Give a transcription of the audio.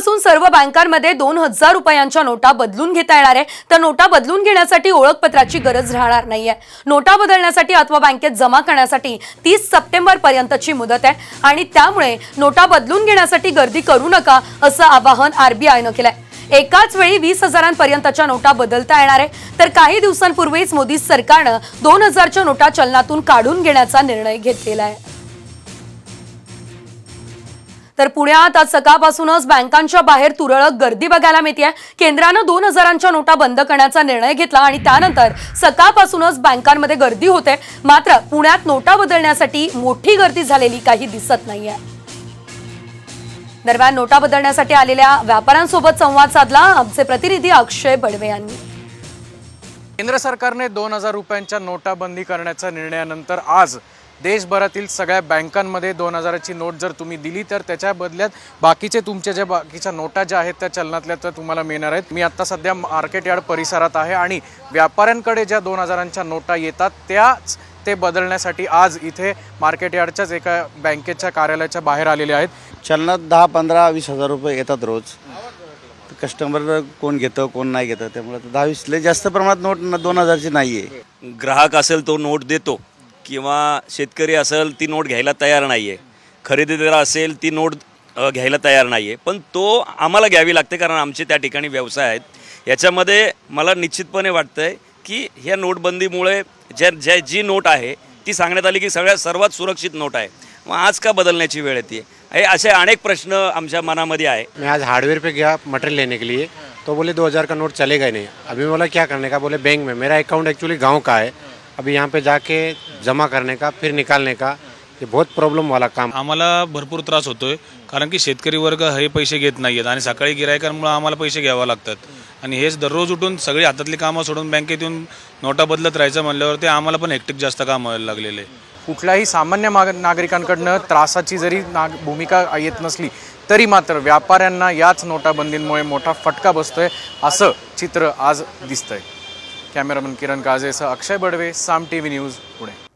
आजपासून सर्व बँकांमध्ये दोन हजार रुपयांच्या नोटा बदलून घेता येणार आहे. तर नोटा बदलून घेण्यासाठी ओळखपत्राची गरज राहणार नाहीये. नोटा बदलण्यासाठी अथवा बँकेत जमा करण्यासाठी तीस सप्टेंबर पर्यंतची मुदत आहे आणि त्यामुळे नोटा बदलून घेण्यासाठी गर्दी करू नका असं आवाहन आरबीआयनं केलंय. एकाच वेळी वीस हजारांपर्यंतच्या नोटा बदलता येणार आहे. तर काही दिवसांपूर्वीच मोदी सरकारनं दोन हजारच्या नोटा चलनातून काढून घेण्याचा निर्णय घेतलेला आहे. तर पुण्यात आज सकाळपासूनच बँकांच्या बाहेर तुरळक गर्दी बघायला मिळते केंद्रानं दोन हजारांच्या नोटा बंद करण्याचा निर्णय घेतला आणि त्यानंतर सकाळपासूनच बँकांमध्ये गर्दी होते. मात्र पुण्यात नोटा बदलण्यासाठी मोठी गर्दी झालेली काही दिसत नाहीये. दरम्यान नोटा बदलण्यासाठी आलेल्या व्यापाऱ्यांसोबत संवाद साधला आमचे प्रतिनिधी अक्षय बडवे यांनी. केंद्र सरकारने दोन हजार रुपयांच्या नोटाबंदी करण्याच्या निर्णयानंतर आज देशभरातील सगळ्या बँकांमध्ये दोन हजाराची नोट जर तुम्ही दिली तर त्याच्या बदल्यात बाकीचे तुमच्या ज्या बाकीच्या नोटा ज्या आहेत त्या चलनातल्या त्या तुम्हाला मिळणार आहेत. मी आत्ता सध्या मार्केट यार्ड परिसरात आहे आणि व्यापाऱ्यांकडे ज्या दोन हजारांच्या नोटा येतात त्याच ते बदलण्यासाठी आज इथे मार्केट यार्डच्याच एका बँकेच्या कार्यालयाच्या बाहेर आलेले आहेत. चलनात दहा पंधरा वीस हजार रुपये येतात रोज. कस्टमर कोण घेतं कोण नाही घेतं त्यामुळे दहा वीस लय जास्त प्रमाणात नोट दोन हजारची नाही आहे ग्राहक असेल तो नोट देतो. किंवा शेतकरी असेल ती नोट घ्यायला तयार नाही आहे खरेदीदार असेल ती नोट घ्यायला तयार नाही आहे पण तो आम्हाला घ्यावी लागते कारण आमचे त्या ठिकाणी व्यवसाय आहेत. याच्यामध्ये मला निश्चितपणे वाटतं आहे की ह्या नोटबंदीमुळे ज्या ज्या जी नोट आहे ती सांगण्यात आली की सगळ्यात सर्वात सुरक्षित नोट आहे. मग आज का बदलण्याची वेळ येते? हे असे अनेक प्रश्न आमच्या मनामध्ये आहे. मैं आज हार्डवेयर पे गया मटेरियल लेने के लिए. तो बोले दो हज़ार का नोट चलेगा ही नहीं. अभी मला बोला क्या करने का? बोले बैंक में मेरा अकाउंट एक्चुअली गांव का है. अभी यहाँ पे जाके जमा करने का फिर निकालने का ये बहुत प्रॉब्लम वाला काम। आम्हाला भरपूर त्रास होतोय कारण की शेतकरी वर्ग हे पैसे घेत नाहीयेत आणि सकाळी गिरायकांमुळे आम्हाला पैसे घ्यावे लागतात. आणि हेच दररोज उठून सगळी हातातली कामं सोडून बँकेत येऊन नोटा बदलत राहायचं म्हणल्यावर ते आम्हाला पण हेक्टिक जास्त काम व्हायला लागलेले. कुठल्याही सामान्य माग नागरिकांकडनं त्रासाची जरी नाग भूमिका येत नसली तरी मात्र व्यापाऱ्यांना याच नोटाबंदींमुळे मोठा फटका बसतोय असं चित्र आज दिसतंय. Cameraman Kiran काजेसह Akshay Badwe Saam T V news Pune.